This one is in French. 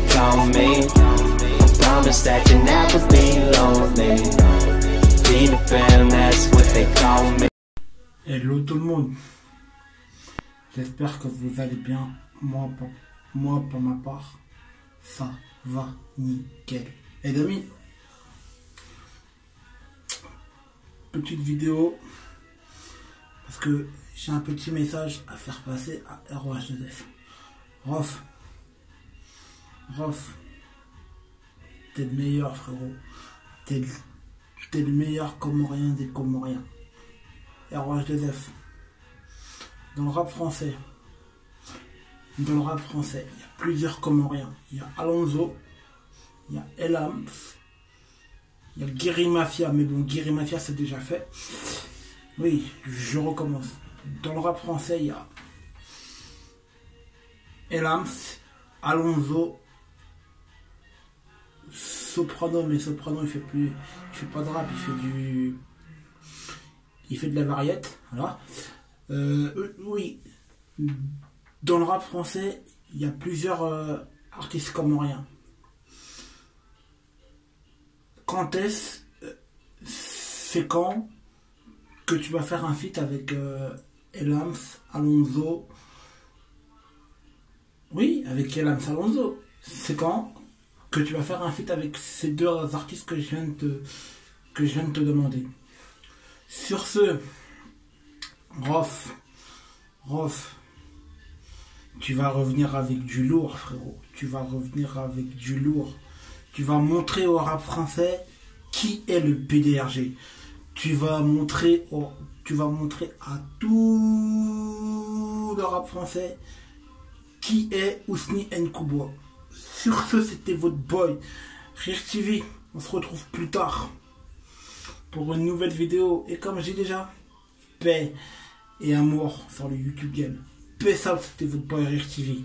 they call me. Promise that you never be lonely. Be the fam, that's what they call me. Hello tout le monde. J'espère que vous allez bien. Moi, pour, moi, pour ma part, ça va nickel. Et amis, petite vidéo parce que j'ai un petit message à faire passer à ROH2F. Rof, Rof, t'es le meilleur frérot. T'es le, le meilleur Comorien des Comoriens. ROH2F. Dans le rap français, dans le rap français, il y a plusieurs Comoriens. Il y a Alonso, il y a Elams, il y a Guéry Mafia, mais bon, Guéry Mafia c'est déjà fait. Oui, je recommence. Dans le rap français, il y a Elams, Alonso, Soprano, mais Soprano il fait plus. Il fait pas de rap, il fait du. Il fait de la variette. Voilà. Euh, oui. Dans le rap français, il y a plusieurs euh, artistes comoriens. Quand est-ce euh, C'est quand que tu vas faire un feat avec euh, Elams, Alonso? Oui, avec Elams, Alonso. C'est quand? Que tu vas faire un feat avec ces deux artistes que je viens de te, demander. Sur ce, Rof, Rof, tu vas revenir avec du lourd, frérot. Tu vas revenir avec du lourd. Tu vas montrer au rap français qui est le PDRG. Tu vas montrer, au, tu vas montrer à tout le rap français qui est Ousni Nkouboua. Sur ce, c'était votre boy, Rire TV. On se retrouve plus tard pour une nouvelle vidéo. Et comme j'ai déjà, paix et amour sur le YouTube game. Paix ça, c'était votre boy Rire TV.